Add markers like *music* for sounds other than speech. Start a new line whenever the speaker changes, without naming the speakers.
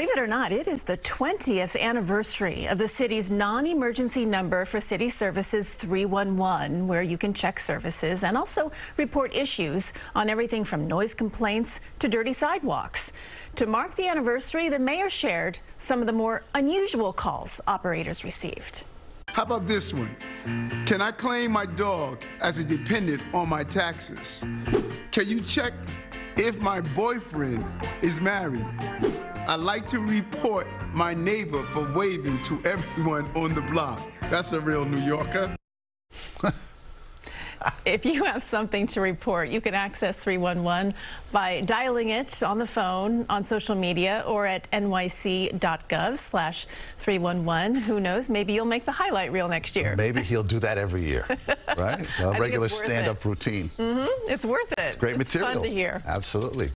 Believe it or not, it is the 20th anniversary of the city's non-emergency number for city services 311, where you can check services and also report issues on everything from noise complaints to dirty sidewalks. To mark the anniversary, the mayor shared some of the more unusual calls operators received.
How about this one? Can I claim my dog as a dependent on my taxes? Can you check if my boyfriend is married? I like to report my neighbor for waving to *laughs* everyone on the block. That's a real New Yorker. *laughs*
If you have something to report, you can access 311 by dialing it on the phone, on social media, or at nyc.gov slash 311. Who knows, maybe you'll make the highlight reel next year.
Maybe he'll do that every year, *laughs* right? A regular stand-up
it.
routine. Mm-hmm.
It's worth it.
Great
it's
material.
fun to hear.
Absolutely.